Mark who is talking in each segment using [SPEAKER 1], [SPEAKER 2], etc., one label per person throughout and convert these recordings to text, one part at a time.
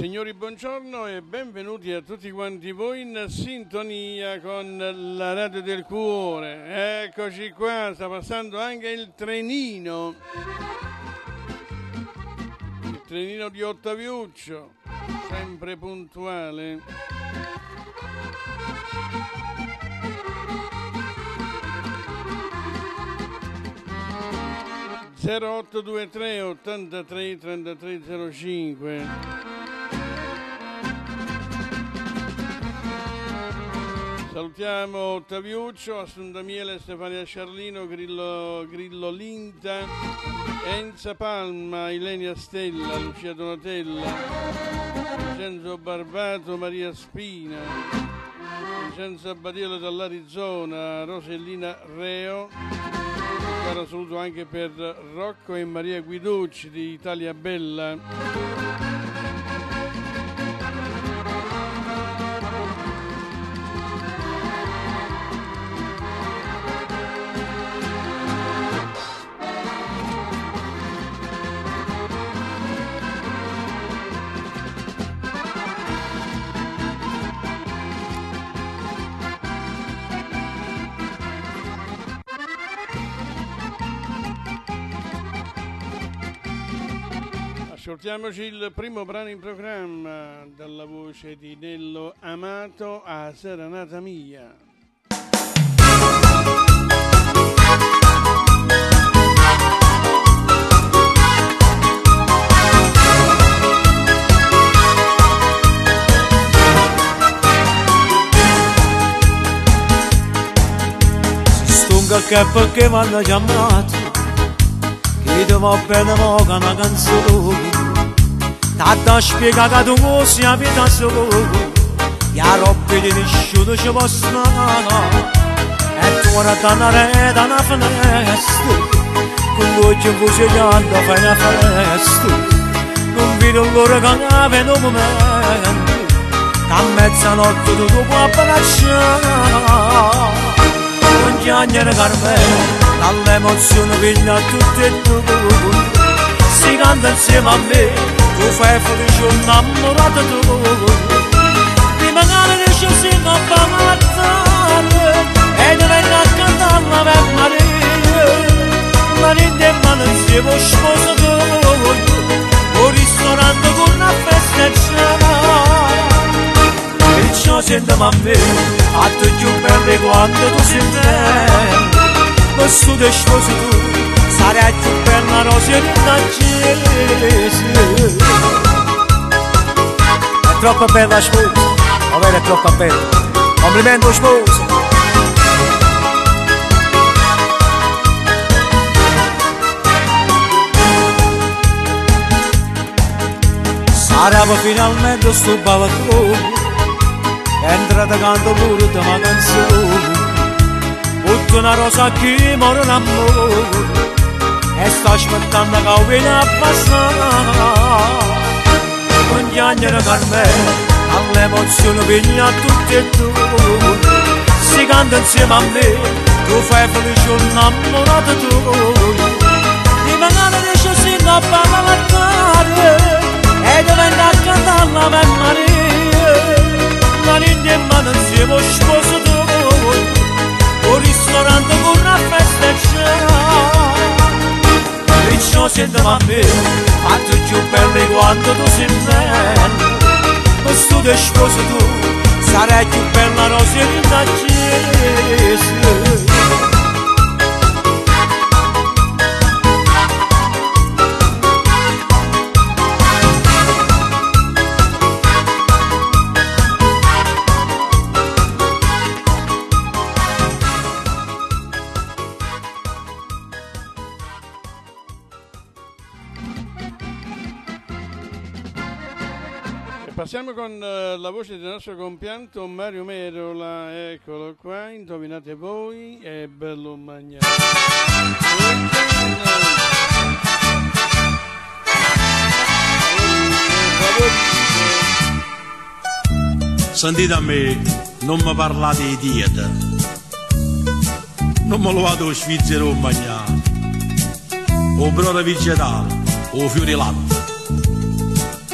[SPEAKER 1] Signori, buongiorno e benvenuti a tutti quanti voi in sintonia con la radio del cuore. Eccoci qua, sta passando anche il trenino. Il trenino di Ottaviuccio, sempre puntuale. 0823 83 33 05 Salutiamo Ottaviuccio, Assunta Miele, Stefania Sciarlino, Grillo, Grillo Linta, Enza Palma, Ilenia Stella, Lucia Donatella, Vincenzo Barbato, Maria Spina, Vincenzo Abbadiello dall'Arizona, Rosellina Reo, caro saluto anche per Rocco e Maria Guiducci di Italia Bella. Ascoltiamoci il primo brano in programma dalla voce di Nello Amato a Serenata Mia.
[SPEAKER 2] Stunga che perché mi hanno chiamato Che devo bene una canzone Tata spiega che tu musi a vita solo Ya Rabbi di nisciuto ci possa E tu ora da una reda una finestra Con luce in voce gli ando a fare una festa Non vedo loro che avevano un momento Che a mezzanotte tu tu puoi abbracciare Non chiagnere Carmelo Dall'emozione piglia tutti e due Si canta insieme a me tu fai felice innamorato tu Di magari riesci a parlare E ti vengo a cantare la per Maria Marito e mano insieme sposo tu Un ristorante con una festa e c'era Perciò sentiamo a me A te più belli quando tu sei bella Ma su te sposo tu Sarai più bella rosa in accese È troppo bella sposa O vero è troppo bella Complimento sposa Sarava finalmente sto bavatore Entrata canto pure da una canzone Butta una rosa che muore un amore e sto aspettando che viene a passare non chiagnere per me all'emozione piglia tutti e due si canta insieme a me tu fai felice un innamorato tu di magari riesci sino a parlare e diventa a cantare la per Maria Maria e mano insieme sposo tu un ristorante con una festa e c'è perciò sento a me fatto più belli quando tu sei bella ma tu ti sposo tu sarai più bella rosa in una chiesa
[SPEAKER 1] Passiamo con uh, la voce del nostro compianto Mario Merola, eccolo qua, indovinate voi, è bello mangiare.
[SPEAKER 3] Sentite a me, non mi parlate di dieta, non me lo vado a svizzero a mangiare, o brodo vegetale, o fiori latte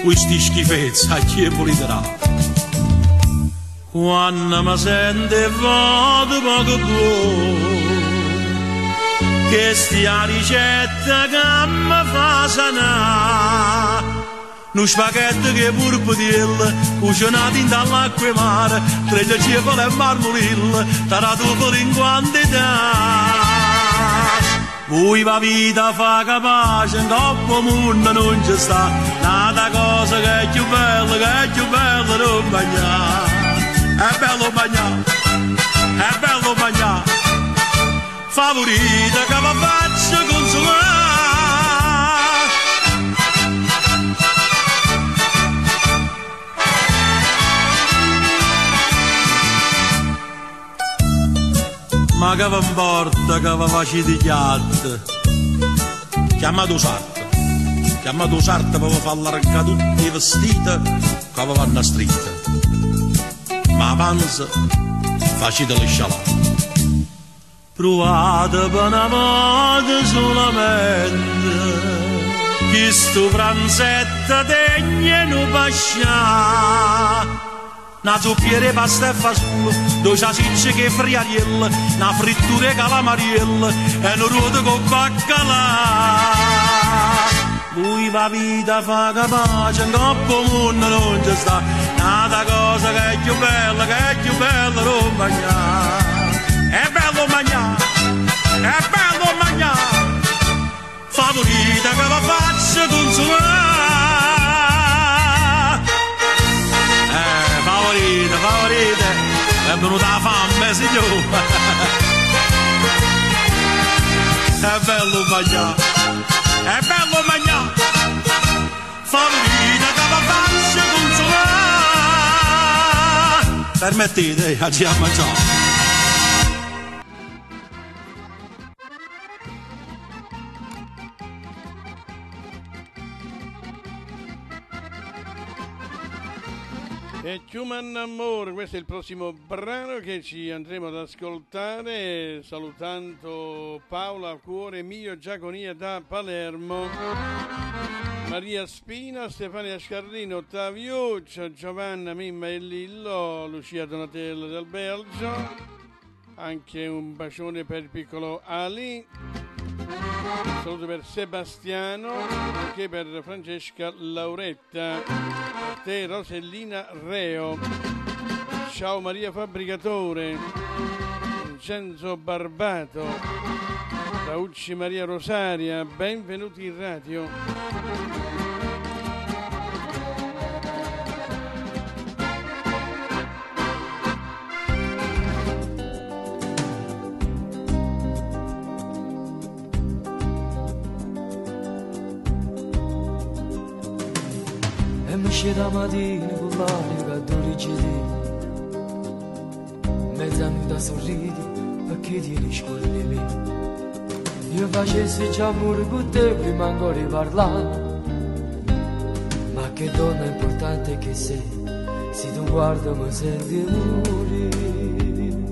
[SPEAKER 3] questi schifezzi a chi è voliterà. Quando mi sente vado poco buono, che stia ricetta che mi fa sanare, un spaghetto che pur pudil, cucinato in dall'acqua e mare, tre cepole e marmoril, tarato in quantità. Voi va vita fa capace, in coppa mondo non ci sta, nata cosa che è più bella, che è più bella non mangiare. È bello mangiare, è bello mangiare, favorita che va faccio consumare. ma che va in porta che va facile di chiatte chiamato sarto chiamato sarto per far allargare tutti i vestiti che vanno a stritta ma la panza facile liscialare provate per una volta solamente che sto pranzetto degno non pascià una zuppiere pasta e fasullo, due salsicce che friarielle, una frittura calamarielle e un ruoto con baccalà. Lui va vita fa capace, in coppo mondo non ci sta, nata cosa che è più bella, che è più bella non mangiare. È bello mangiare, è bello mangiare, favorita che la faccia consumare. favorite, favorite, è venuta la fame, signore. È bello mangiare, è bello. Permettete, a mangiare.
[SPEAKER 1] E Human Amore, questo è il prossimo brano che ci andremo ad ascoltare, salutando Paola Cuore mio Giaconia da Palermo, Maria Spina, Stefania Scarlino, Ottavio, Giovanna Mimma e Lillo, Lucia Donatello del Belgio, anche un bacione per il piccolo Ali. saluto per Sebastiano, nonché per Francesca Lauretta, te Rosellina Reo, ciao Maria Fabbricatore, Vincenzo Barbato, Raucci Maria Rosaria, benvenuti in radio.
[SPEAKER 4] Con l'aria che dorigidi mezz'anni da sorridi perché tieni scolli me io facessi già amore con te prima ancora di parlare ma che donna importante che sei se tu guarda mi senti morire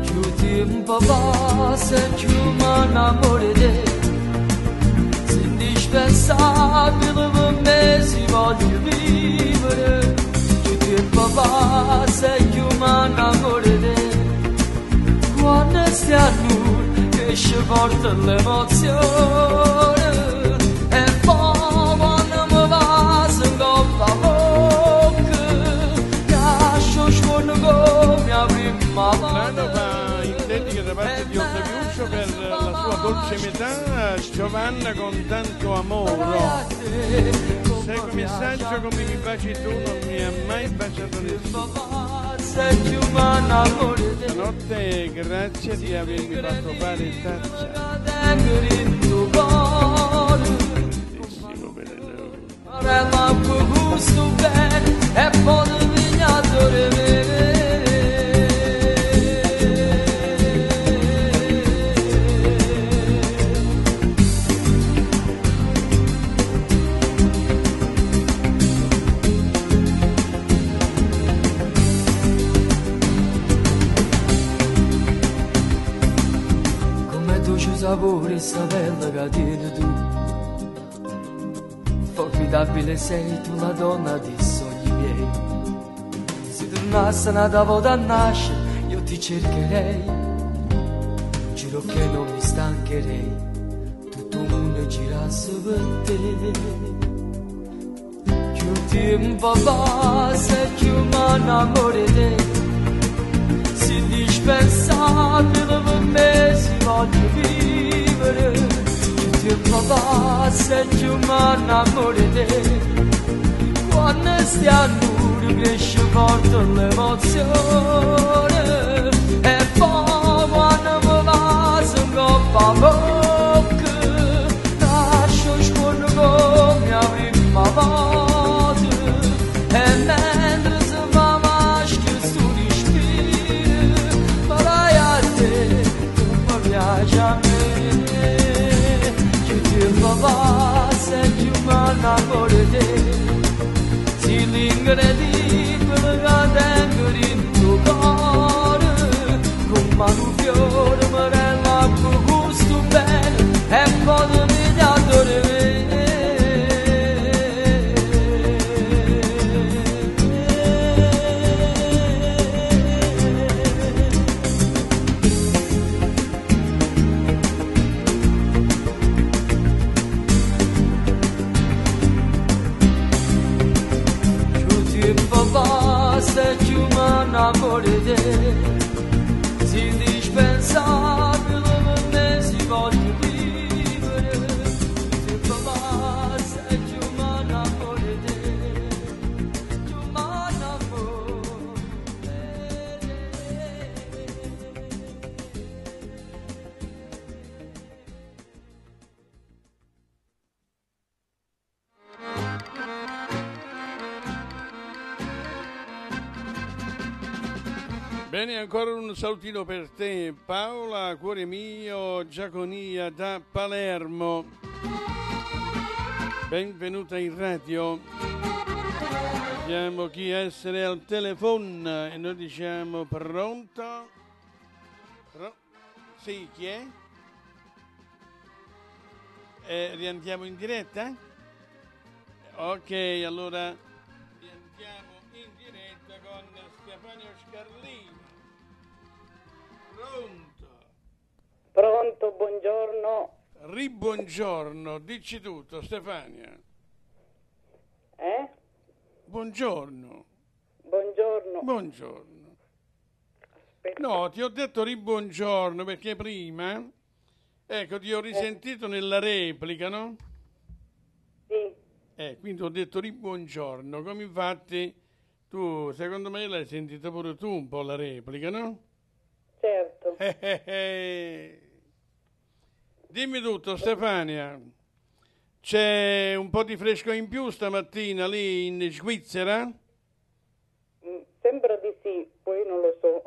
[SPEAKER 4] più tempo passa più mi innamoro di te indispensabile per me si voglio vivere più tempo passa e più mi innamoro di te quando stai a noi che ci porta l'emozione e poi quando mi va si ingolfa la bocca lascio scorno come la prima
[SPEAKER 1] Brano
[SPEAKER 4] volta
[SPEAKER 1] va in dedica da parte di Ottaviuccio per la sua dolce metà, Giovanna con tanto amore. Segue il messaggio come mi baci tu, non mi ha mai baciato nessuno. Stanotte grazie di avermi fatto fare tazza. Bellissimo Benedetto.
[SPEAKER 4] Sei tu la donna di sogni miei. Se tornasse una dopo da nascere io ti cercherei. Giuro che non mi stancherei Tutto il mondo girasse per te. Più tempo passa e più mi te Si indispensabile per me si voglio vivere. Più tempo passa e più mi innamoro Quando stiamo cresce forte l'emozione. E poi quando mi va sono coppa bocca con
[SPEAKER 1] ancora un salutino per te Paola, cuore mio, Giaconia da Palermo. Benvenuta in radio. Vediamo chi essere al telefono e noi diciamo pronto? Pro- sì, chi è? Eh, riandiamo in diretta? Ok, allora Pronto,
[SPEAKER 5] buongiorno.
[SPEAKER 1] Ribuongiorno, dici tutto Stefania.
[SPEAKER 5] Eh?
[SPEAKER 1] Buongiorno,
[SPEAKER 5] Buongiorno.
[SPEAKER 1] buongiorno.
[SPEAKER 5] Aspetta.
[SPEAKER 1] No, ti ho detto ribuongiorno perché prima, ecco, ti ho risentito nella replica, no?
[SPEAKER 5] Sì,
[SPEAKER 1] Eh, quindi ho detto ribuongiorno, come infatti tu, secondo me, l'hai sentita pure tu un po' la replica, no?
[SPEAKER 5] certo.
[SPEAKER 1] Eh, eh, eh. Dimmi tutto, Stefania. C'è un po' di fresco in più stamattina lì in Svizzera?
[SPEAKER 5] Mm, Sembra di sì, poi non lo so.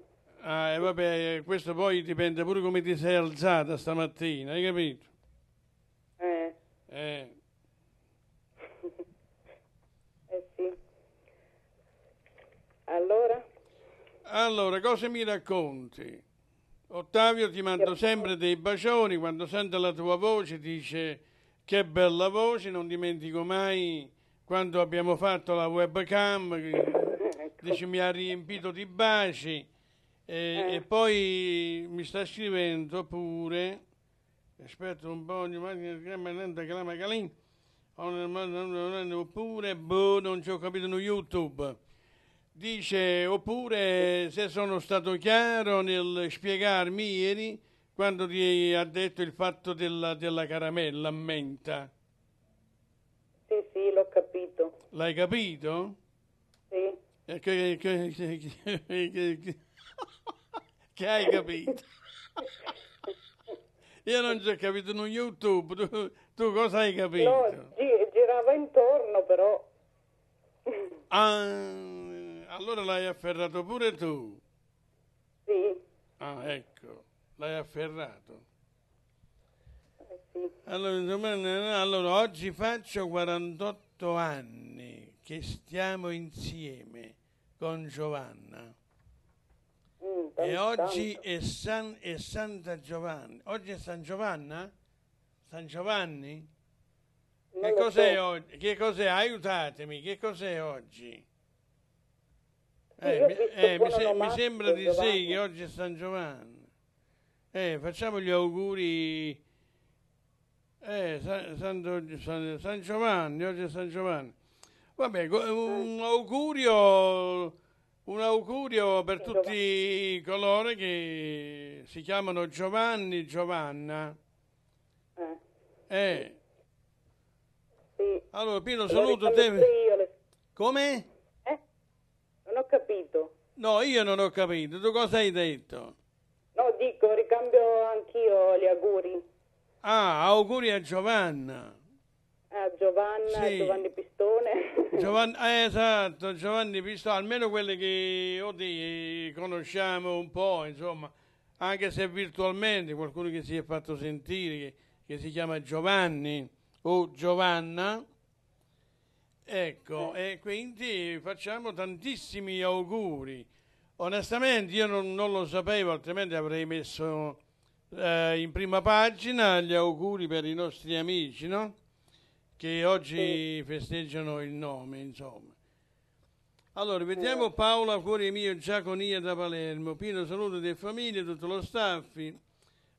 [SPEAKER 1] Ah, e vabbè, questo poi dipende pure come ti sei alzata stamattina, hai capito?
[SPEAKER 5] eh,
[SPEAKER 1] Eh.
[SPEAKER 5] eh sì. Allora?
[SPEAKER 1] Allora, cosa mi racconti? Ottavio ti manda sempre dei bacioni, quando sente la tua voce dice che bella voce, non dimentico mai quando abbiamo fatto la webcam, che dice mi ha riempito di baci e, e poi mi sta scrivendo pure, aspetta un po', oppure, boh, non ci ho capito su YouTube. Dice, oppure se sono stato chiaro nel spiegarmi ieri quando ti ha detto il fatto della, della caramella a menta.
[SPEAKER 5] Sì, sì, l'ho capito.
[SPEAKER 1] L'hai capito?
[SPEAKER 5] Sì.
[SPEAKER 1] Eh, Che, che- che- che- hai capito? Io non ci ho capito su YouTube, tu, tu cosa hai capito?
[SPEAKER 5] No, gi- girava intorno però.
[SPEAKER 1] Ah, allora l'hai afferrato pure tu.
[SPEAKER 5] Sì,
[SPEAKER 1] Ah, ecco, l'hai afferrato.
[SPEAKER 5] eh sì.
[SPEAKER 1] Allora, allora, oggi faccio 48 anni che stiamo insieme con Giovanna
[SPEAKER 5] Mm,
[SPEAKER 1] e oggi è, San, è Santa Giovanna. Oggi è San Giovanna? San Giovanni? Che cos'è
[SPEAKER 5] so.
[SPEAKER 1] oggi? Che cos'è? Aiutatemi, che cos'è oggi? Eh, mi,
[SPEAKER 5] visto
[SPEAKER 1] eh, mi se- mi sembra di sì che oggi è San Giovanni. Eh, facciamo gli auguri. Eh, San, Santo- San- San Giovanni, oggi è San Giovanni. Vabbè, un augurio, un augurio per
[SPEAKER 5] San
[SPEAKER 1] tutti coloro che si chiamano Giovanni, Giovanna.
[SPEAKER 5] Eh,
[SPEAKER 1] Eh, allora Pino,
[SPEAKER 5] Lo
[SPEAKER 1] saluto te. Come?
[SPEAKER 5] Non ho capito.
[SPEAKER 1] No, io non ho capito. Tu cosa hai detto?
[SPEAKER 5] No, dico, ricambio anch'io gli auguri
[SPEAKER 1] Ah, auguri a Giovanna.
[SPEAKER 5] a Giovanna,
[SPEAKER 1] Sì.
[SPEAKER 5] Giovanni Pistone.
[SPEAKER 1] Giovanni, eh, esatto, Giovanni Pisto, almeno quelli che oddio, conosciamo un po', insomma, anche se virtualmente, qualcuno che si è fatto sentire, che, che si chiama Giovanni o Giovanna. Ecco, e quindi facciamo tantissimi auguri. Onestamente io non, non lo sapevo, altrimenti avrei messo eh, in prima pagina gli auguri per i nostri amici, no? Che oggi festeggiano il nome, insomma. Allora, vediamo Paola, cuore mio, Giaconia da Palermo. Pino saluto di famiglia, tutto lo staff.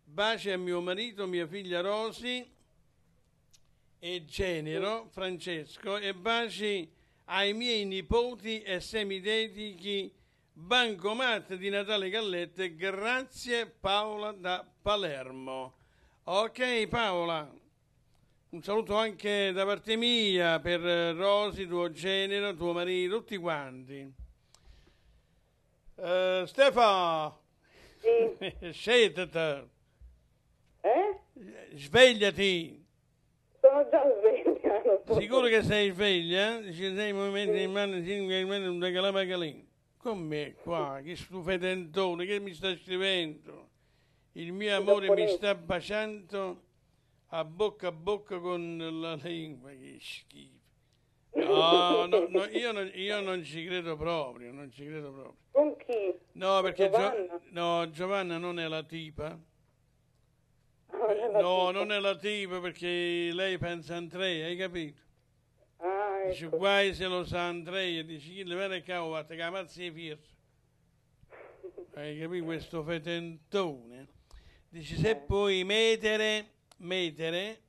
[SPEAKER 1] Baci a mio marito, mia figlia Rosi e genero Francesco e baci ai miei nipoti e semidetichi Bancomat di Natale Gallette. Grazie Paola da Palermo. Ok Paola, un saluto anche da parte mia per Rosi, tuo genero, tuo marito, tutti quanti. Eh, Stefano,
[SPEAKER 5] sì.
[SPEAKER 1] scegliete,
[SPEAKER 5] Eh?
[SPEAKER 1] svegliati.
[SPEAKER 5] Sono già sveglia. so.
[SPEAKER 1] Sicuro che sei sveglia? Ci sei movimenti in mano, cinque in mano, un calamagalino. Come qua, che stufetentone, che mi sta scrivendo? Il mio amore mi sta baciando a bocca a bocca con la lingua, che schifo. No, no, no, io, non, io non ci credo proprio, non ci credo proprio.
[SPEAKER 5] Con chi?
[SPEAKER 1] No, perché Gio-
[SPEAKER 5] Giovanna?
[SPEAKER 1] no, Giovanna non è la tipa.
[SPEAKER 5] Non è la
[SPEAKER 1] No,
[SPEAKER 5] tipa.
[SPEAKER 1] non è la tipa perché lei pensa a Andrea, hai capito?
[SPEAKER 5] Ah,
[SPEAKER 1] Dice,
[SPEAKER 5] ecco.
[SPEAKER 1] guai se lo sa Andrea, dice, chi le viene cavo, va che ammazzi fierro. Hai capito questo fetentone? Dice, se puoi mettere, mettere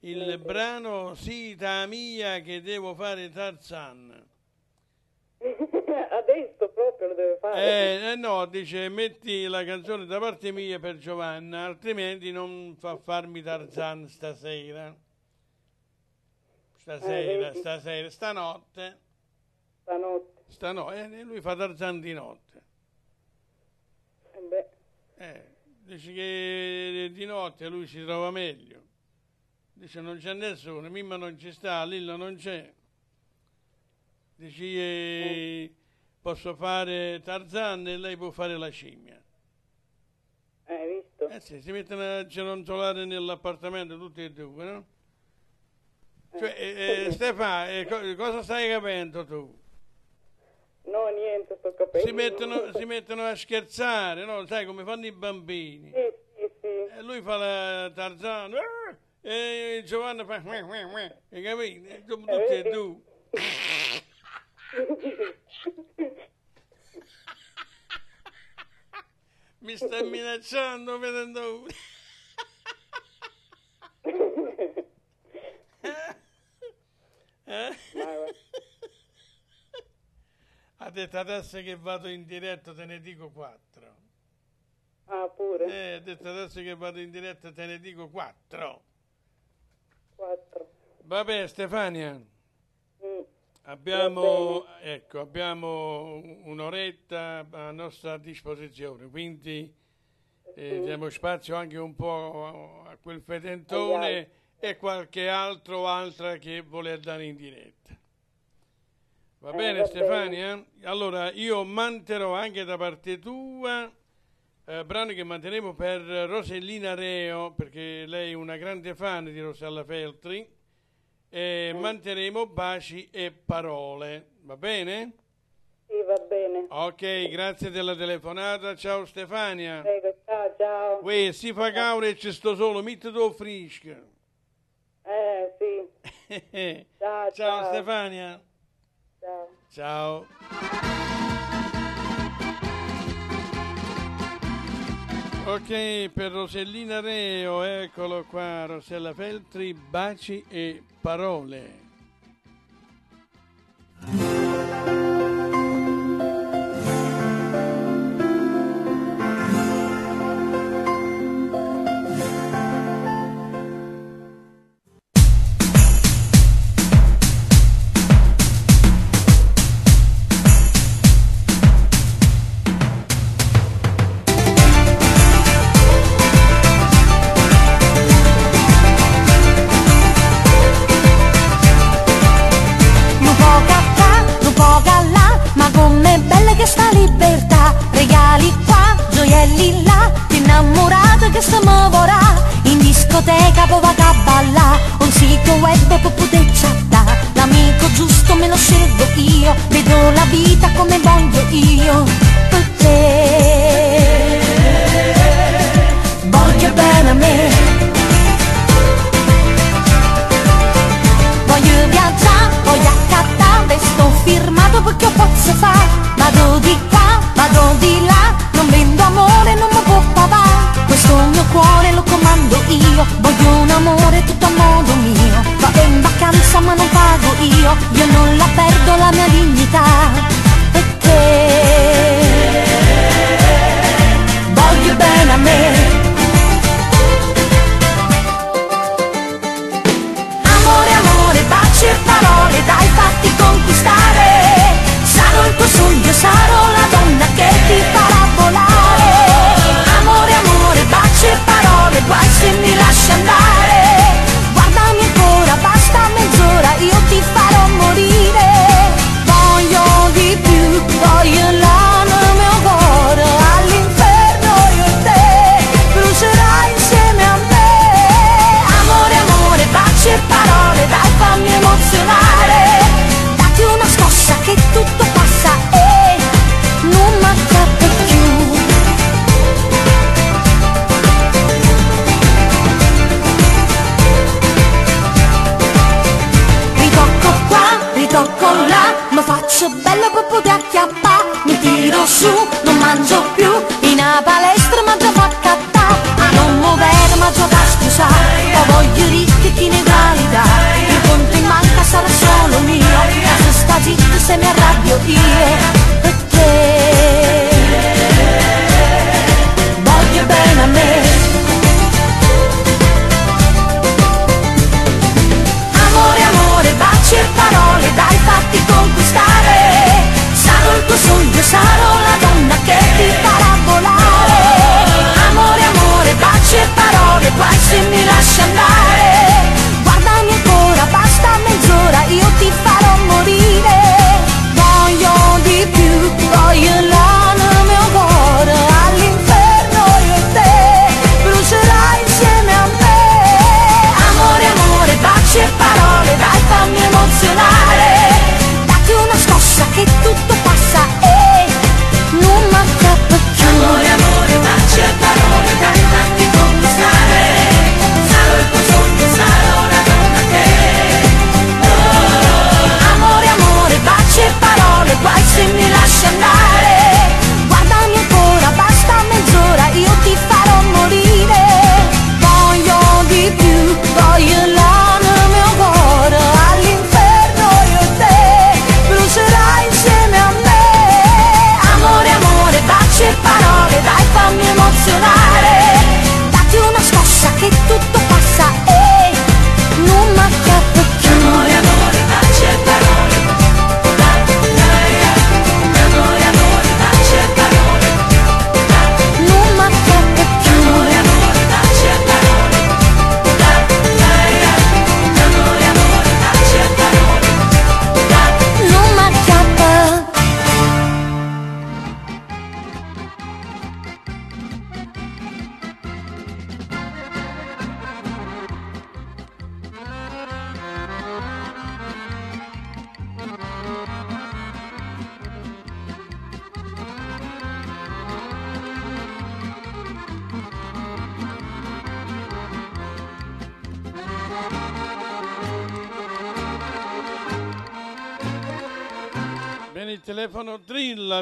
[SPEAKER 1] il brano Sita mia che devo fare Tarzan.
[SPEAKER 5] Adesso proprio lo deve fare.
[SPEAKER 1] Eh, eh, no, dice, metti la canzone da parte mia per Giovanna, altrimenti non fa farmi Tarzan stasera. Stasera,
[SPEAKER 5] vedi.
[SPEAKER 1] stasera, stanotte.
[SPEAKER 5] Stanotte.
[SPEAKER 1] Stanotte, eh, lui fa Tarzan di notte.
[SPEAKER 5] Eh beh,
[SPEAKER 1] Eh, dice che di notte lui si trova meglio. Dice non c'è nessuno, Mimma non ci sta, Lilla non c'è. Dice eh, posso fare Tarzan e lei può fare la scimmia.
[SPEAKER 5] hai visto?
[SPEAKER 1] Eh sì, si mettono a gerontolare nell'appartamento tutti e due, no? Cioè, eh, eh, Stefano, eh, co- cosa stai capendo tu?
[SPEAKER 5] No, niente, sto capendo.
[SPEAKER 1] Si mettono, si mettono a scherzare, no? Sai come fanno i bambini.
[SPEAKER 5] Sì, sì, sì.
[SPEAKER 1] E lui fa la Tarzan "Ah!" e Giovanni fa hai capito? Tutti e due. Mi stai minacciando vedendo eh?
[SPEAKER 5] Ma va-
[SPEAKER 1] Ha detto adesso che vado in diretta te ne dico quattro.
[SPEAKER 5] Ah, pure.
[SPEAKER 1] Eh, ha detto adesso che vado in diretta te ne dico quattro.
[SPEAKER 5] Quattro.
[SPEAKER 1] Vabbè Stefania. Abbiamo, ecco, abbiamo un'oretta a nostra disposizione, quindi eh, diamo spazio anche un po' a quel fedentone e qualche altro o altra che vuole andare in diretta. Va
[SPEAKER 5] Eh,
[SPEAKER 1] bene
[SPEAKER 5] va
[SPEAKER 1] Stefania? Allora io manterrò anche da parte tua eh, brani che manterremo per Rosellina Reo, perché lei è una grande fan di Rossella Feltri,
[SPEAKER 5] eh,
[SPEAKER 1] manterremo baci e parole, va bene?
[SPEAKER 5] Sì, va bene.
[SPEAKER 1] Ok, grazie della telefonata, ciao Stefania.
[SPEAKER 5] Prego, ciao, ciao.
[SPEAKER 1] Uè, si fa caure e ci sto solo, mitta tu frisca.
[SPEAKER 5] Eh, sì. ciao,
[SPEAKER 6] ciao,
[SPEAKER 5] ciao
[SPEAKER 6] Stefania.
[SPEAKER 5] Ciao.
[SPEAKER 6] Ciao. Ok, per Rosellina Reo, eccolo qua, Rossella Feltri, baci e parole.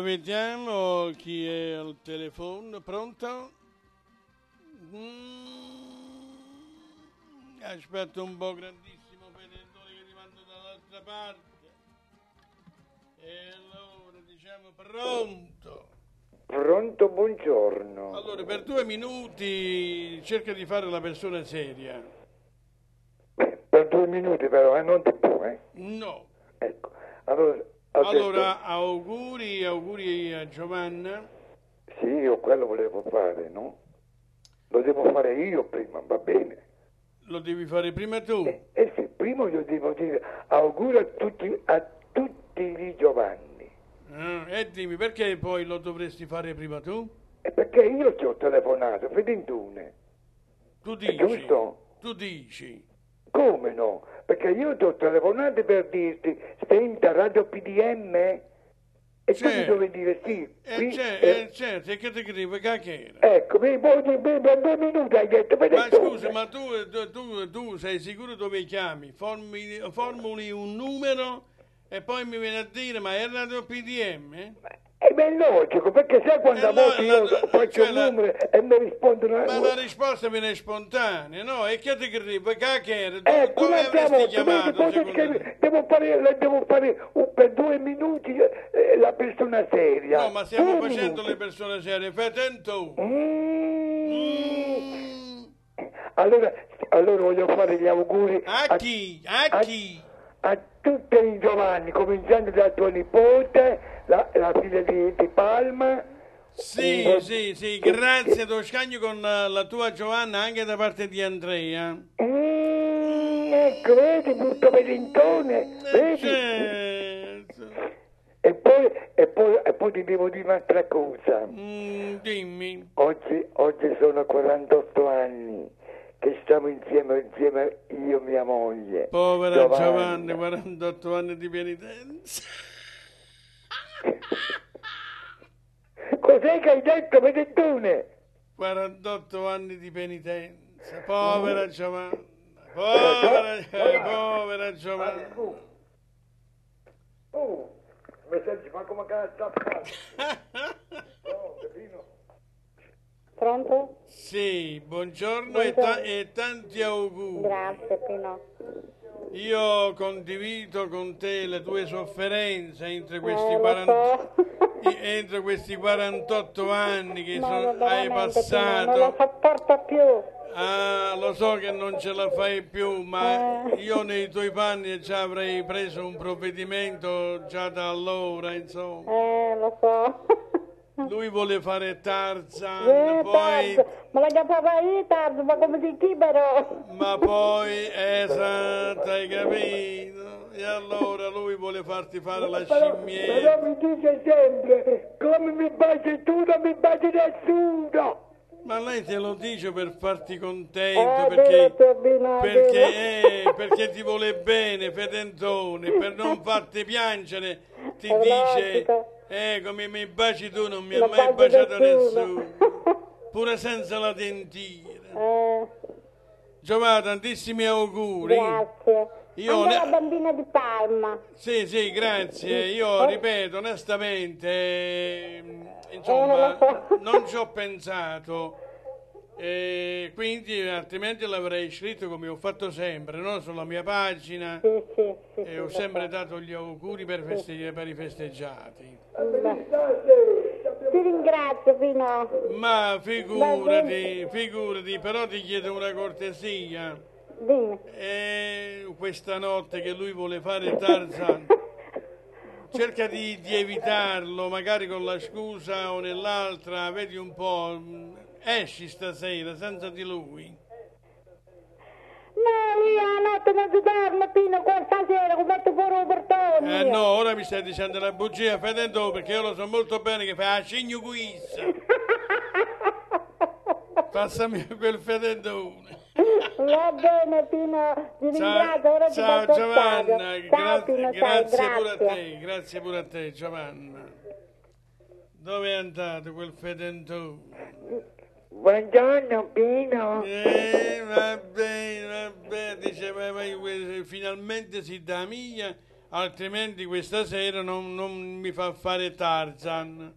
[SPEAKER 1] Vediamo chi è al telefono. Pronto? Mm, aspetta un po', grandissimo pedentore che ti mando dall'altra parte. E allora diciamo pronto.
[SPEAKER 7] Pronto, buongiorno.
[SPEAKER 1] Allora, per due minuti cerca di fare la persona seria.
[SPEAKER 7] Beh, per due minuti però, eh, non di più, eh.
[SPEAKER 1] No.
[SPEAKER 7] Ecco. Allora,
[SPEAKER 1] Allora, auguri, auguri a Giovanna.
[SPEAKER 7] sì, io quello volevo fare, no? Lo devo fare io prima, va bene.
[SPEAKER 1] Lo devi fare prima tu.
[SPEAKER 7] Eh, eh sì, prima io devo dire auguri a tutti, a tutti i Giovanni.
[SPEAKER 1] Ah, e dimmi, perché poi lo dovresti fare prima tu?
[SPEAKER 7] E perché io ti ho telefonato, Fedentune.
[SPEAKER 1] Tu
[SPEAKER 7] È
[SPEAKER 1] dici.
[SPEAKER 7] giusto?
[SPEAKER 1] Tu dici.
[SPEAKER 7] Come no? Perché io ti ho telefonato per dirti, senta Radio PDM? E tu mi
[SPEAKER 1] Certo.
[SPEAKER 7] dovevi dire sì.
[SPEAKER 1] E
[SPEAKER 7] qui,
[SPEAKER 1] c'è,
[SPEAKER 7] eh,
[SPEAKER 1] eh, certo, e che ti scrive cacchera?
[SPEAKER 7] Ecco, mi vuoi dire per due minuti hai detto,
[SPEAKER 1] Ma scusa, ma tu, tu, tu- tu sei sicuro dove chiami? Formuli, formuli un numero e poi mi viene a dire, ma è Radio PDM?
[SPEAKER 7] E beh, è logico, perché sai
[SPEAKER 1] Eh, no,
[SPEAKER 7] volte io
[SPEAKER 1] no,
[SPEAKER 7] faccio
[SPEAKER 1] cioè
[SPEAKER 7] un
[SPEAKER 1] la-
[SPEAKER 7] numero e mi rispondono...
[SPEAKER 1] Ma la risposta viene spontanea, no? E che ti scrive? Cacchera, tu,
[SPEAKER 7] Ecco,
[SPEAKER 1] dove
[SPEAKER 7] attimo,
[SPEAKER 1] avresti
[SPEAKER 7] vedi,
[SPEAKER 1] chiamato? te?
[SPEAKER 7] devo fare, devo fare per due minuti eh, la persona seria.
[SPEAKER 1] No, ma stiamo
[SPEAKER 7] Due
[SPEAKER 1] facendo
[SPEAKER 7] minuti.
[SPEAKER 1] le persone serie, fai attento.
[SPEAKER 7] Mm.
[SPEAKER 1] Mm.
[SPEAKER 7] Allora, allora voglio fare gli auguri
[SPEAKER 1] A chi? A chi?
[SPEAKER 7] A tutti i Giovanni, cominciando da tua nipote, la, la figlia di, di Palma.
[SPEAKER 1] Sì,
[SPEAKER 7] Eh,
[SPEAKER 1] sì, sì, grazie Toscagno con la, la tua Giovanna anche da parte di Andrea.
[SPEAKER 7] Mm, ecco, vedi, brutto pedintone,
[SPEAKER 1] Eh,
[SPEAKER 7] vedi?
[SPEAKER 1] certo.
[SPEAKER 7] E poi, e, poi, e poi ti devo dire un'altra cosa.
[SPEAKER 1] Mm, dimmi.
[SPEAKER 7] Oggi, oggi sono 48 anni che stiamo insieme, insieme io e mia moglie.
[SPEAKER 1] Povera Giovanna, 48 anni di penitenza.
[SPEAKER 7] Cos'è che hai detto, Vedettone?
[SPEAKER 1] 48 anni di penitenza. Povera Giovanna. Povera, eh, povera Giovanna.
[SPEAKER 7] Oh, mi senti, ma come cazzo a fare? Oh, Pepino.
[SPEAKER 5] Pronto?
[SPEAKER 1] Sì, buongiorno e, ta- e tanti auguri.
[SPEAKER 5] Grazie Pino.
[SPEAKER 1] Io condivido con te le tue sofferenze entro questi,
[SPEAKER 5] Eh, lo
[SPEAKER 1] 40
[SPEAKER 5] so.
[SPEAKER 1] entro questi 48 anni che
[SPEAKER 5] No,
[SPEAKER 1] sono-
[SPEAKER 5] no,
[SPEAKER 1] hai
[SPEAKER 5] veramente, Pino, non lo
[SPEAKER 1] passato.
[SPEAKER 5] sopporto più.
[SPEAKER 1] Ah, lo so che non ce la fai più, ma
[SPEAKER 5] Eh.
[SPEAKER 1] io nei tuoi panni già avrei preso un provvedimento già da allora, insomma.
[SPEAKER 5] Eh, lo so.
[SPEAKER 1] Lui vuole fare Tarzan,
[SPEAKER 5] Eh,
[SPEAKER 1] poi...
[SPEAKER 5] Ma la chiamava io tardi, ma come ti chi però?
[SPEAKER 1] Ma poi, esatto, hai capito? E allora lui vuole farti fare la
[SPEAKER 7] Però,
[SPEAKER 1] scimmietta.
[SPEAKER 7] però mi dice sempre, come mi baci tu non mi baci nessuno.
[SPEAKER 1] Ma lei te lo dice per farti contento,
[SPEAKER 5] Eh,
[SPEAKER 1] perché,
[SPEAKER 5] Bino,
[SPEAKER 1] perché, eh, perché ti vuole bene, fedentone, per non farti piangere ti dice. Eh, come mi baci tu non mi ha
[SPEAKER 5] Non
[SPEAKER 1] mai baciato
[SPEAKER 5] nessuno.
[SPEAKER 1] pure senza la dentiera.
[SPEAKER 5] Eh,
[SPEAKER 1] Giovanna, tantissimi auguri.
[SPEAKER 5] grazie.
[SPEAKER 1] Io ne-
[SPEAKER 5] la bambina di Palma.
[SPEAKER 1] Sì, sì, grazie. Io ripeto onestamente, ehm, insomma,
[SPEAKER 5] Eh, lo so.
[SPEAKER 1] non ci ho pensato. E quindi altrimenti l'avrei scritto come ho fatto sempre, no? sulla mia pagina
[SPEAKER 5] Sì, sì, sì.
[SPEAKER 1] e ho sempre dato gli auguri per, feste- per i festeggiati.
[SPEAKER 5] Ti ringrazio, Pino.
[SPEAKER 1] Ma figurati, figurati, però ti chiedo una cortesia.
[SPEAKER 5] Dimmi.
[SPEAKER 1] E questa notte che lui vuole fare Tarzan, cerca di, di evitarlo, magari con la scusa o nell'altra, vedi un po', mh, esci stasera senza di lui.
[SPEAKER 5] No, io la notte non si dorme, Pino, questa sera, come metto fuori un portone.
[SPEAKER 1] Eh no, ora mi stai dicendo la bugia, Fedendo, perché io lo so molto bene che fai a cigno quissa. Passami quel fedendone.
[SPEAKER 5] Va bene, Pino, ti ringrazio, ora ti
[SPEAKER 1] ciao
[SPEAKER 5] porto
[SPEAKER 1] Giovanna,
[SPEAKER 5] a casa.
[SPEAKER 1] gra-
[SPEAKER 5] Ciao, Pino, ciao,
[SPEAKER 1] grazie pure a
[SPEAKER 5] grazie.
[SPEAKER 1] te, grazie pure a te Giovanna. Dove è andato quel fedendone?
[SPEAKER 7] Buongiorno Pino.
[SPEAKER 1] Eh, va bene, va bene, diceva, ma eh, finalmente si dà mia, altrimenti questa sera non, non mi fa fare Tarzan.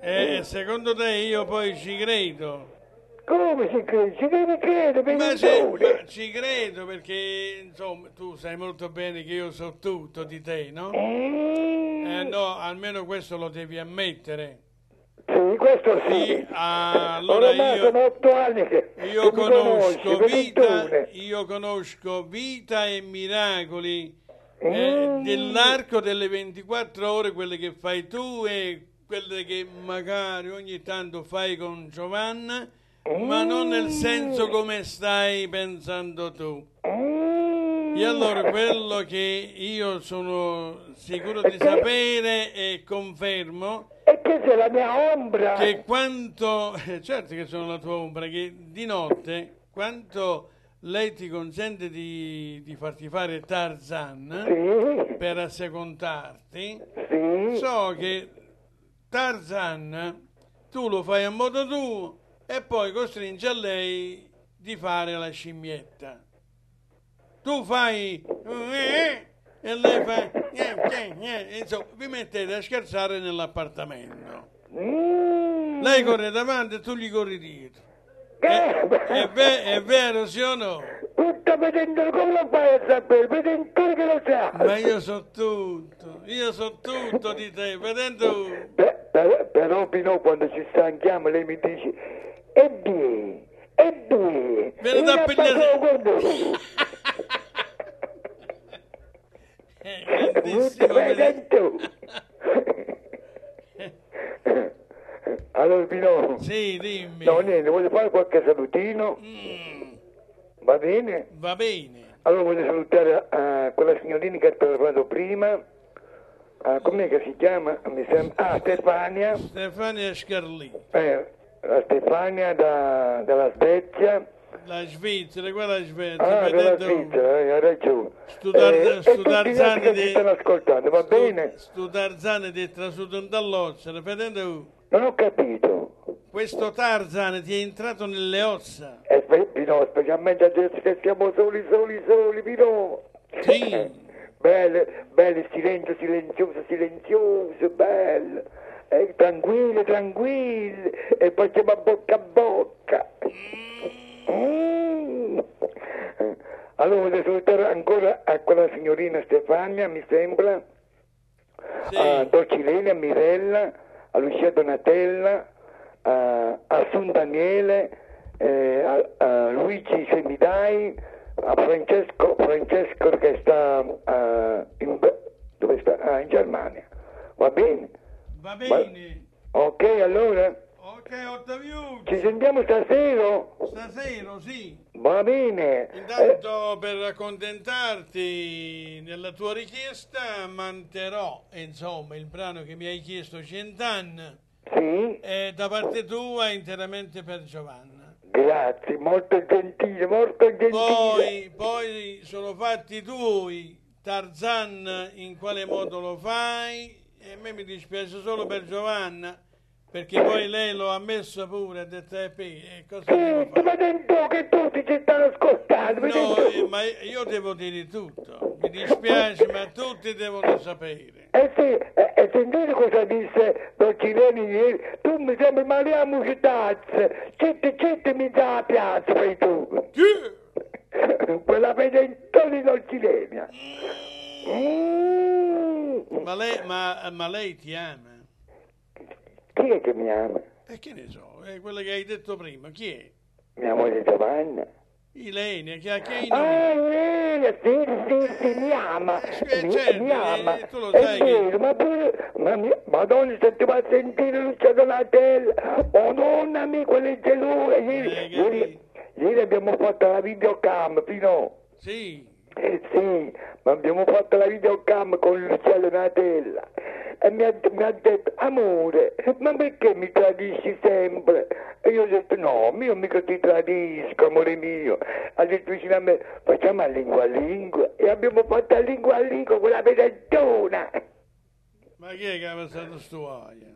[SPEAKER 1] E secondo te io poi ci credo?
[SPEAKER 7] Come si crede? Ci deve credere,
[SPEAKER 1] Ma, sì,
[SPEAKER 7] Benedone.
[SPEAKER 1] ma ci credo perché insomma tu sai molto bene che io so tutto di te, no?
[SPEAKER 7] Eh,
[SPEAKER 1] Eh no, almeno questo lo devi ammettere.
[SPEAKER 7] Sì, questo sì.
[SPEAKER 1] Sì, ah, allora
[SPEAKER 7] Ormai
[SPEAKER 1] io-
[SPEAKER 7] sono otto anni che,
[SPEAKER 1] Io
[SPEAKER 7] che mi conosci,
[SPEAKER 1] conosco vita, io conosco vita e miracoli eh,
[SPEAKER 7] Mm.
[SPEAKER 1] dell'arco delle 24 ore, quelle che fai tu e quelle che magari ogni tanto fai con Giovanna, ma non nel senso come stai pensando tu. E allora quello che io sono sicuro di sapere e confermo
[SPEAKER 7] E che sei la mia ombra?
[SPEAKER 1] che quanto, certo che sono la tua ombra, che di notte, quanto lei ti consente di, di farti fare Tarzan
[SPEAKER 7] Sì,
[SPEAKER 1] per assecondarti,
[SPEAKER 7] sì.
[SPEAKER 1] so che Tarzan tu lo fai a modo tuo e poi costringi a lei di fare la scimmietta. Tu fai eh, e lei fa eh, eh, insomma, vi mettete a scherzare nell'appartamento.
[SPEAKER 7] Mm.
[SPEAKER 1] Lei corre davanti e tu gli corri dietro.
[SPEAKER 7] Che-
[SPEAKER 1] È, ve- è vero, sì o no?
[SPEAKER 7] Tutto vedendo come lo fai a sapere? Vedi ancora che lo sai.
[SPEAKER 1] Ma io so tutto, io so tutto di te, vedendo...
[SPEAKER 7] Però, però Pino quando ci stanchiamo lei mi dice e due, e due.
[SPEAKER 1] Vieni da
[SPEAKER 7] Io
[SPEAKER 1] pigliare-
[SPEAKER 7] Tutto
[SPEAKER 1] vedi?
[SPEAKER 7] vedendo. Allora Pino,
[SPEAKER 1] Sì, dimmi.
[SPEAKER 7] no niente, voglio fare qualche salutino,
[SPEAKER 1] Mm,
[SPEAKER 7] va bene?
[SPEAKER 1] va bene.
[SPEAKER 7] Allora voglio salutare eh, quella signorina che ha parlato prima, eh, com'è che si chiama? Mi sembra, ah, Stefania,
[SPEAKER 1] Stefania Scarlì,
[SPEAKER 7] eh, la Stefania da- dalla Svezia,
[SPEAKER 1] la Svizzera, quella Svezia,
[SPEAKER 7] ah, dalla
[SPEAKER 1] vedendo...
[SPEAKER 7] Svizzera, eh, hai ragione.
[SPEAKER 1] Stu Tar-
[SPEAKER 7] Eh,
[SPEAKER 1] stu
[SPEAKER 7] tutti gli altri
[SPEAKER 1] Tarzani
[SPEAKER 7] che
[SPEAKER 1] di-
[SPEAKER 7] stanno ascoltando, va bene?
[SPEAKER 1] Stu Tarzan ti è trasuto dall'ossa, vedendo...
[SPEAKER 7] Non ho capito.
[SPEAKER 1] Questo Tarzan ti è entrato nelle ossa.
[SPEAKER 7] E spe- Pino, specialmente adesso che siamo soli, soli, soli, Pino.
[SPEAKER 1] Sì.
[SPEAKER 7] bello, bello, silenzio, silenzioso, silenzioso, bello. Eh, tranquillo, tranquillo. E facciamo a bocca a bocca. Mm. Allora voglio salutare ancora a quella signorina Stefania, mi sembra,
[SPEAKER 1] Sì.
[SPEAKER 7] a Dolcilene, a Mirella, a Lucia Donatella, a Assun Daniele, eh, a, a Luigi Semidai, a Francesco, Francesco che sta eh, in, dove sta? Ah, in Germania. Va bene?
[SPEAKER 1] Va bene.
[SPEAKER 7] Ok, allora
[SPEAKER 1] Ok, Ottavio.
[SPEAKER 7] ci sentiamo stasera?
[SPEAKER 1] Stasera, sì.
[SPEAKER 7] Va bene. Eh,
[SPEAKER 1] Intanto per accontentarti nella tua richiesta manterrò, insomma, il brano che mi hai chiesto cent'anni
[SPEAKER 7] sì,
[SPEAKER 1] è da parte tua interamente per Giovanna.
[SPEAKER 7] grazie, molto gentile, molto gentile.
[SPEAKER 1] Poi, poi sono fatti tuoi, Tarzan in quale modo lo fai e a me mi dispiace solo per Giovanna perché poi lei lo ha messo pure, ha detto eh, P, e cosa devo
[SPEAKER 7] Sì, ma
[SPEAKER 1] fare?
[SPEAKER 7] dentro che tutti ci stanno ascoltando.
[SPEAKER 1] No, eh, ma io devo dire tutto, mi dispiace ma tutti devono sapere.
[SPEAKER 7] Eh sì, eh, eh, sentite cosa disse Dolcileni ieri? Tu mi sembri Maria Musitazza, citti citti mi dà la piazza fai tu.
[SPEAKER 1] Chi?
[SPEAKER 7] Quella pedentone di Dolcilenia. Mm.
[SPEAKER 1] Ma lei, ma, ma lei ti ama?
[SPEAKER 7] Chi è che mi ama?
[SPEAKER 1] E che ne so, è quello che hai detto prima, chi è?
[SPEAKER 7] Mia moglie Giovanna.
[SPEAKER 1] Ilenia, che ha che nomi?
[SPEAKER 7] Ah, Ilenia, sì, sì, sì, mi ama.
[SPEAKER 1] Eh,
[SPEAKER 7] Mi,
[SPEAKER 1] certo,
[SPEAKER 7] mi
[SPEAKER 1] eh,
[SPEAKER 7] ama.
[SPEAKER 1] tu lo
[SPEAKER 7] È
[SPEAKER 1] sai che-
[SPEAKER 7] vero, ma pure... Ma mi, Madonna, se ti va a sentire Lucia Donatella. Oh, donna mia, quella è. Ieri,
[SPEAKER 1] Eh,
[SPEAKER 7] ieri, ieri abbiamo fatto la videocam, Pino.
[SPEAKER 1] Sì,
[SPEAKER 7] Eh, sì, ma abbiamo fatto la videocam con Lucia Donatella. E mi ha, mi ha detto, amore, ma perché mi tradisci sempre? E io ho detto, no, io mica ti tradisco, amore mio. Ha detto vicino a me, facciamo a lingua a lingua. E abbiamo fatto a lingua a lingua con la pedattona.
[SPEAKER 1] ma chi è che ha passato sto aia?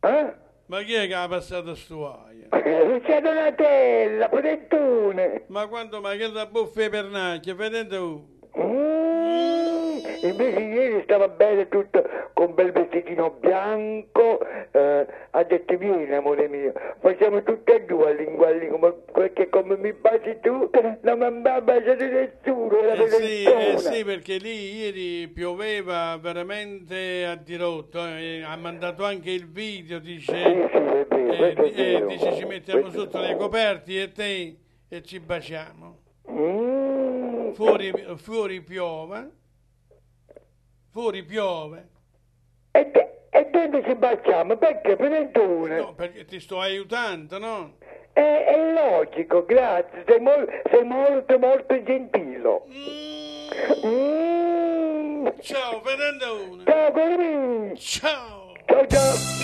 [SPEAKER 7] Eh?
[SPEAKER 1] Ma chi è che ha passato sto aia?
[SPEAKER 7] Lucia Donatella, pedattone.
[SPEAKER 1] Ma quando ma che da buffe pernacchia, vedete tu?
[SPEAKER 7] Mm. Invece ieri stava bene tutto con un bel vestitino bianco, eh, ha detto vieni amore mio, facciamo tutte e due all'ingualli come, perché come mi baci tu, non mi ha baciato nessuno,
[SPEAKER 1] Eh sì, eh sì, perché lì ieri pioveva veramente a dirotto, eh, ha mandato anche il video, dice,
[SPEAKER 7] Sì, sì, è vero,
[SPEAKER 1] eh,
[SPEAKER 7] è
[SPEAKER 1] di- eh,
[SPEAKER 7] vero.
[SPEAKER 1] dice ci mettiamo
[SPEAKER 7] Questo
[SPEAKER 1] sotto le
[SPEAKER 7] vero.
[SPEAKER 1] coperti e te e ci baciamo.
[SPEAKER 7] Mm,
[SPEAKER 1] Fuori, fuori piove, fuori piove.
[SPEAKER 7] E, te- e dove ci baciamo? Perché? Panettone?
[SPEAKER 1] No, perché ti sto aiutando, no?
[SPEAKER 7] È, è logico, grazie, sei, mol- sei molto molto gentile. Mm.
[SPEAKER 1] Ciao, Fernandone.
[SPEAKER 7] Ciao, Cormi.
[SPEAKER 1] Ciao.
[SPEAKER 7] Ciao, ciao.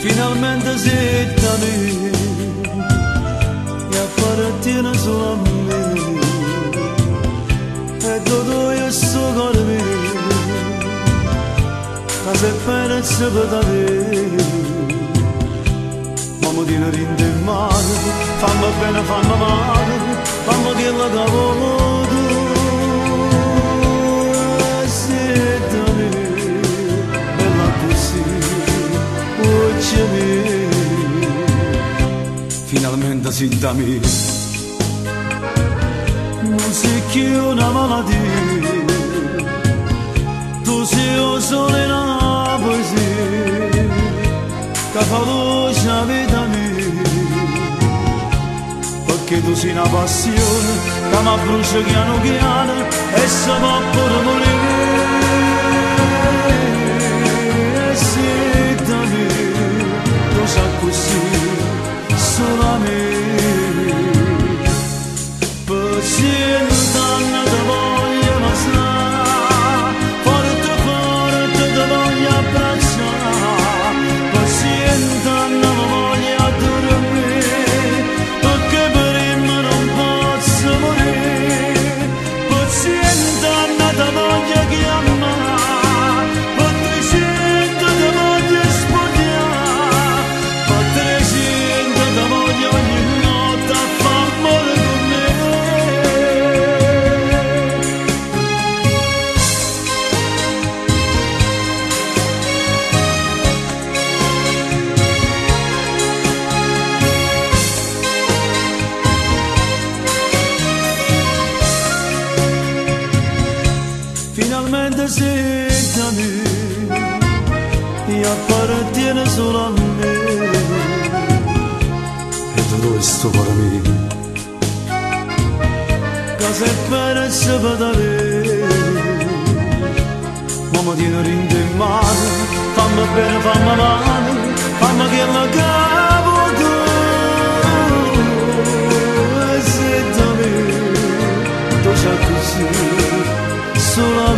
[SPEAKER 2] Finalmente me e appartiene solo a me. E io sto con me. Ma se me mamma ti ne rinde male. Fammi bene fammi male fammi che la cavo tu sei da Ucciami Finalmente si da me Sei più una malattia Tu sei un sole una poesia Che fa luce la vita mia Perché tu sei una passione Che mi brucia piano piano E se va pure morire appartiene solo a me E tutto questo per me Cosa è per sapere Mamma ti ne rinde male Fammi bene, fammi male Fammi che la capo tu E sei da me Tu sai così Solo a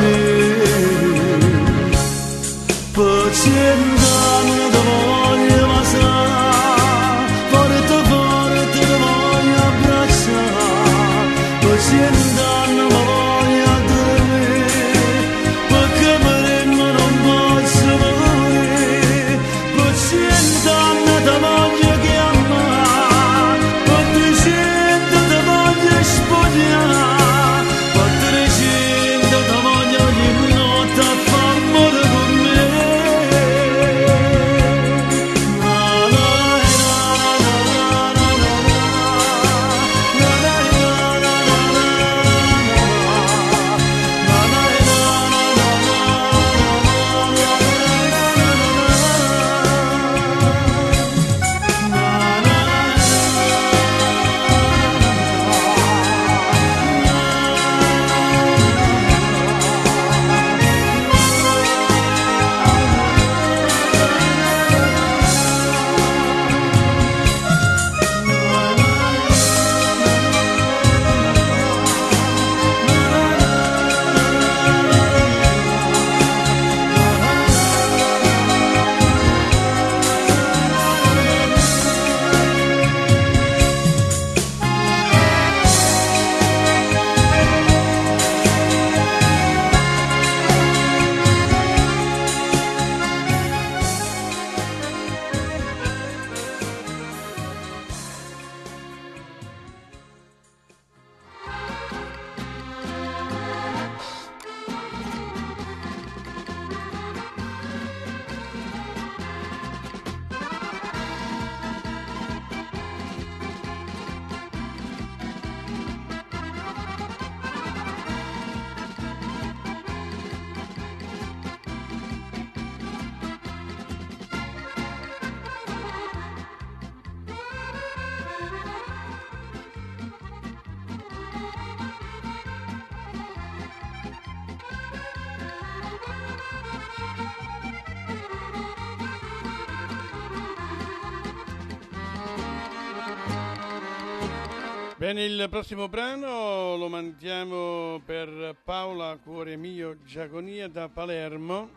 [SPEAKER 1] Bene, il prossimo brano lo mandiamo per Paola Cuore mio Giaconia da Palermo.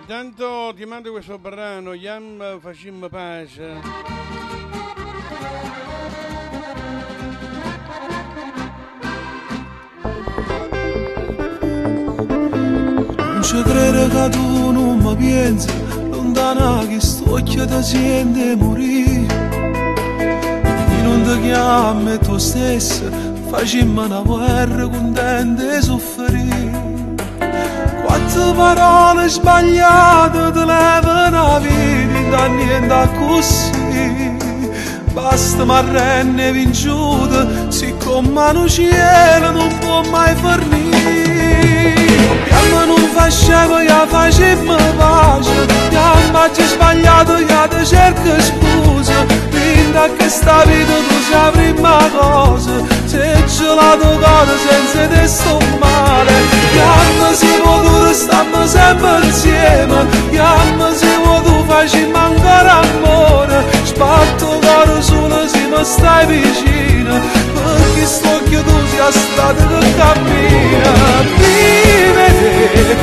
[SPEAKER 1] Intanto ti mando questo brano, Yam Facim Pace.
[SPEAKER 8] Non ci credo che tu non mi pensi, lontana che sto ti sente morire. E non ti chiami tu stesso, facciamo una guerra contenta e soffrire. Quattro parole sbagliate ti levano la vita, da niente così. Basta ma renne siccome lo cielo non può mai fornire. Piano non faceva, ya facemmo pace, ya faccio sbagliato, ya ti cerco scusa. Vinta che sta vita tu sai prima cosa, se ce la tua senza te sto male. Ya si può tu stiamo sempre insieme, ya si può tu facciamo ancora amore, spatto cuore solo se mi stai vicino, perché sto che tu sia stato che cammina. Vive,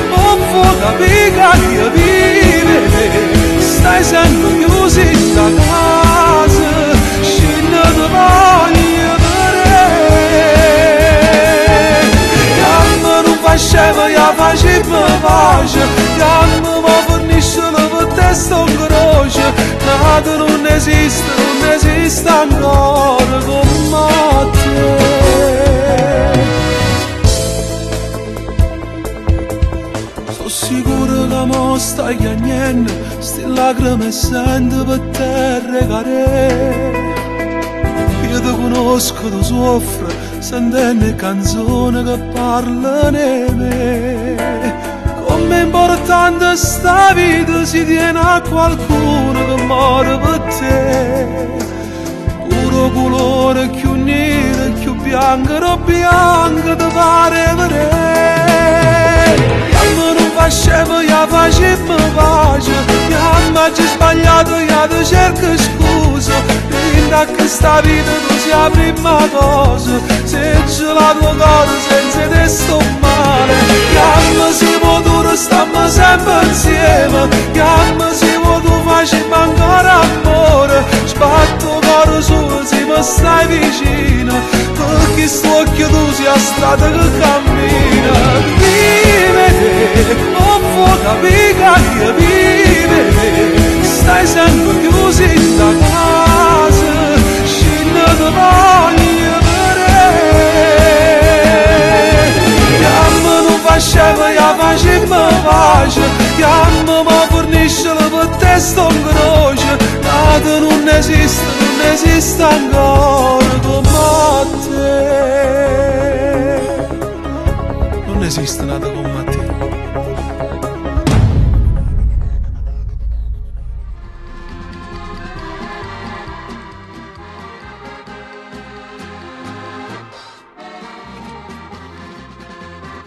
[SPEAKER 8] non può capire che io vive, stai sempre chiuso in la casa, scendo da voglio vedere. Chiamma non nato non esiste, non esiste ancora come te. Sto sicuro che mo stai chiagnendo, sti lacrime sento per te regare. Io ti conosco, tu soffri, sentendo canzoni che parlano di me. Come importante sta vita si tiene a qualcuno che muore per te. Puro colore più nero, più bianco, ro bianco ti pare vedere. Quando non faceva, ya faceva pace, ya ci sbagliato, ya ti cerco scusa. Vinta che sta vita tu sia prima cosa, se ce la tua cosa senza te sto male. Chiamma tu stiamo sempre insieme, chiamma si può tu facciamo ancora amore, spatto cuore solo se mi stai vicino, perché sto occhio tu sia stato che cammina. Vive, non può capire che vive, stai sempre chiuso in casa, scendo da voglio Chiamma non faceva, pace, chiamma ma fornisce la per te sto in croce, nato non esiste, non esiste ancora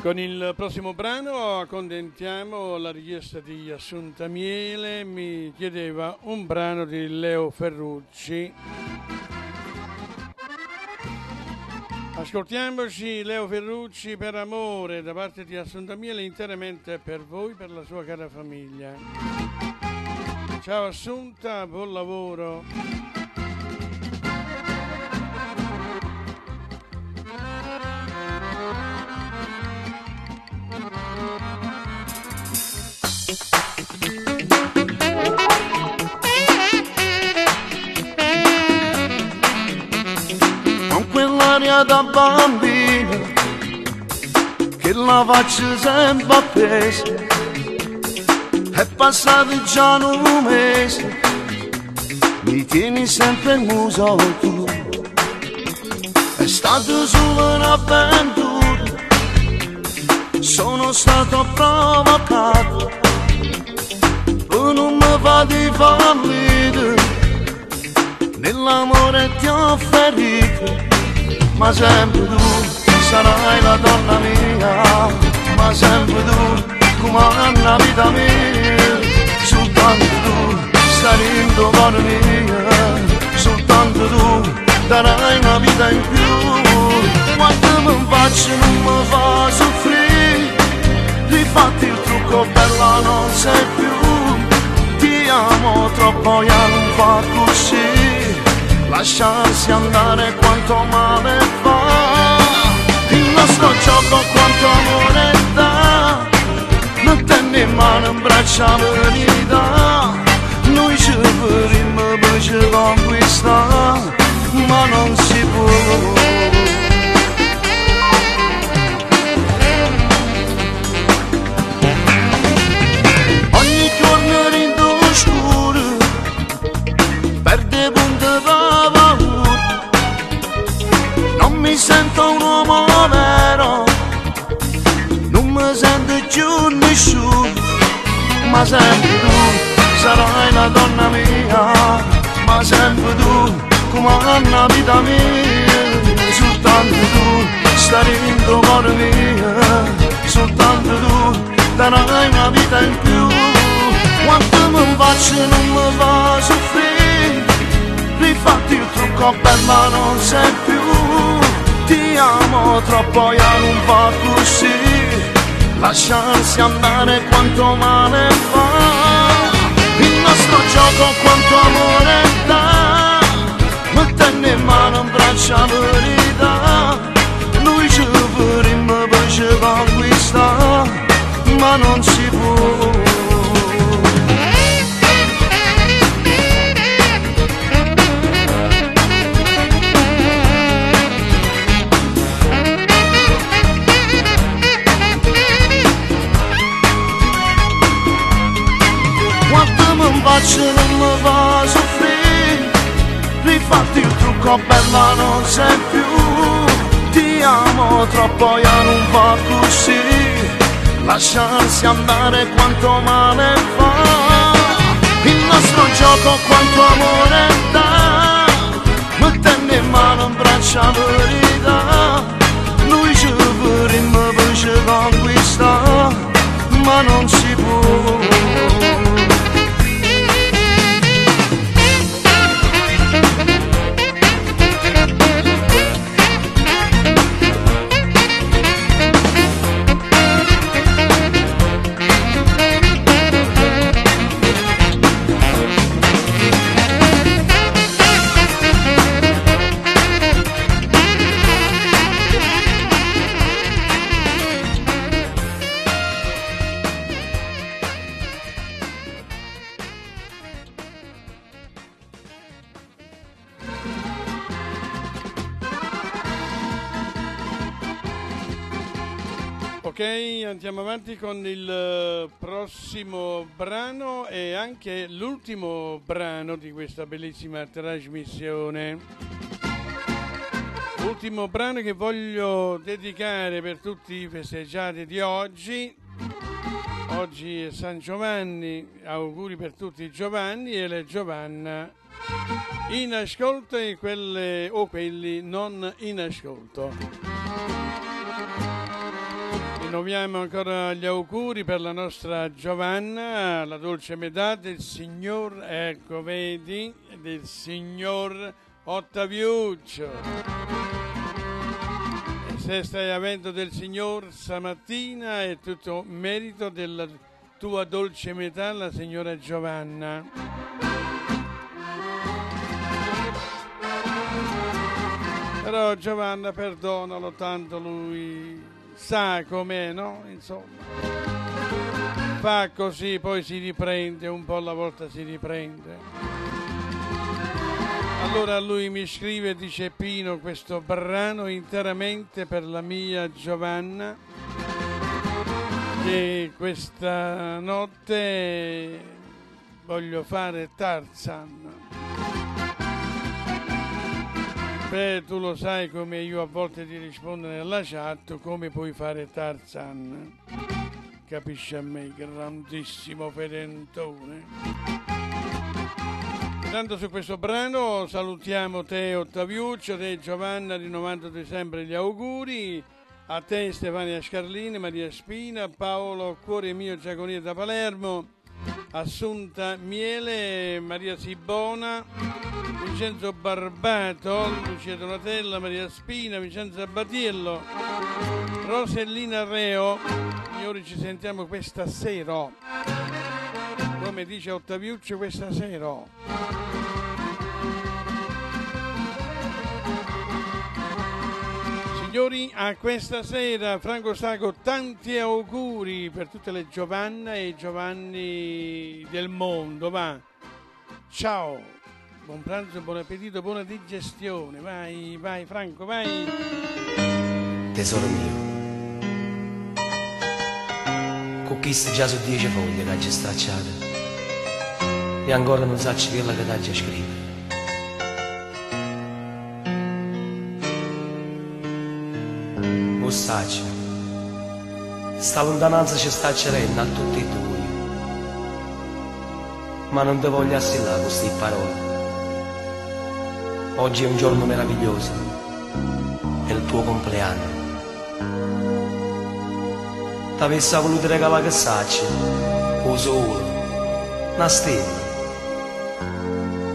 [SPEAKER 1] Con il prossimo brano accontentiamo la richiesta di Assunta Miele, mi chiedeva un brano di Leo Ferrucci. Ascoltiamoci Leo Ferrucci per amore da parte di Assunta Miele interamente per voi, per la sua cara famiglia. Ciao Assunta, buon lavoro.
[SPEAKER 9] Con quell'aria da bambina che la faccio sempre appesa è passato già un mese. Mi tieni sempre il muso tu. È stato solo un'avventura sono stato provocato tu non mi fa di nell'amore ti ho ferito, ma sempre tu sarai la donna mia, ma sempre tu come una vita mia, soltanto tu sarai dentro cuore mio soltanto tu darai una vita in più. Quando mi faccio non mi fa soffrire rifatti il trucco bella non sei più. Ti amo troppo e non fa così lasciarsi andare quanto male fa. Il nostro gioco quanto amore dà. Non tenni in mano in braccia verità noi ci vorremmo poi ci conquistare ma non si può mi sento un uomo vero non mi sento più nessuno ma sempre tu. Sarai la donna mia ma sempre tu come una vita mia. Soltanto tu stare in cuore mio. Soltanto tu darai una vita in più. Quanto mi faccio non mi fa soffrire. Rifatti il trucco bella non sei più ti amo troppo e non fa così lasciarsi andare quanto male fa. Il nostro gioco quanto amore dà. Mettendo in mano in braccia verità. Noi ci vorremmo poi ci conquista ma non si può trucco bella non sei più. Ti amo troppo e non fa così lasciarsi andare quanto male fa. Il nostro gioco quanto amore dà. Mettendo in mano in braccia verità noi ci vorremmo poi ci conquista ma non si può
[SPEAKER 1] con il eh, prossimo brano e anche l'ultimo brano di questa bellissima trasmissione. Ultimo brano che voglio dedicare per tutti i festeggiati di oggi. Oggi è San Giovanni, auguri per tutti i Giovanni e le Giovanna in ascolto e quelle o quelli non in ascolto. Rinnoviamo ancora gli auguri per la nostra Giovanna, la dolce metà del signor, ecco vedi, del signor Ottaviuccio. E se stai avendo del signor stamattina è tutto merito della tua dolce metà, la signora Giovanna. Però Giovanna perdonalo tanto lui sa com'è, no? Insomma. Fa così, poi si riprende, un po' alla volta si riprende. Allora lui mi scrive, dice Pino, questo brano interamente per la mia Giovanna, che questa notte voglio fare Tarzan. Beh, tu lo sai come io a volte ti rispondo nella chat, come puoi fare Tarzan? Capisci a me, grandissimo fedentone. Intanto su questo brano salutiamo te Ottaviuccio, te Giovanna, rinnovandoti sempre gli auguri, a te Stefania Scarlini, Maria Spina, Paolo, cuore mio Giaconia da Palermo, Assunta Miele, Maria Sibona, Vincenzo Barbato, Lucia Donatella, Maria Spina, Vincenzo Abbatiello, Rosellina Reo. Signori, ci sentiamo questa sera. Come dice Ottaviuccio, questa sera. Signori, a questa sera Franco Sago tanti auguri per tutte le Giovanna e Giovanni del mondo, va. Ciao. Buon pranzo, buon appetito, buona digestione. Vai, vai Franco, vai.
[SPEAKER 10] Tesoro mio. Con questo già su dieci foglie che ci stracciate. E ancora non sacci quello che t'ha già scritto. Mostaccia. Sta lontananza ci sta cerendo a tutti e due. Ma non ti voglio assillare queste parole. Oggi è un giorno meraviglioso. È il tuo compleanno. T'avessi voluto regalare che sacci, o sole, una stella.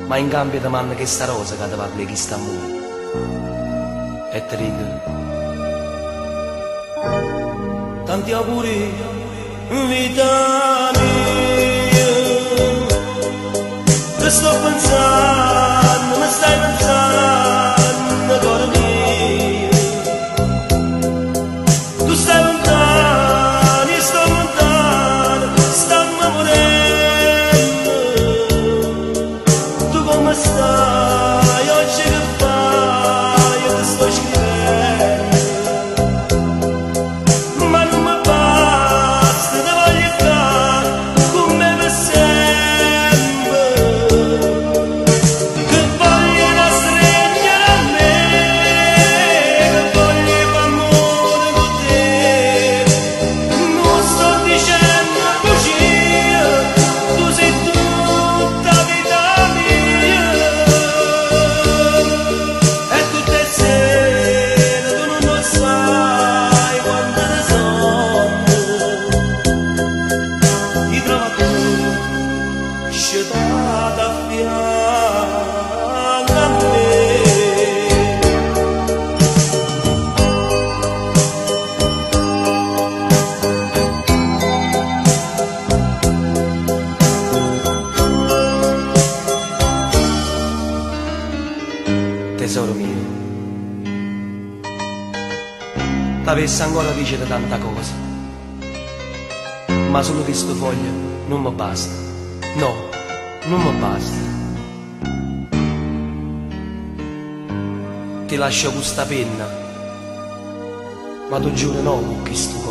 [SPEAKER 10] Ma in cambio ti manda questa rosa che ti parla di sta amore. E ti dico, tanti auguri, vita mia. Ti sto pensando, mi stai pensando, tanta cosa. Ma solo questo foglio non mi basta. No, non mi basta. Ti lascio questa penna. Ma tu giuro no con questo cuore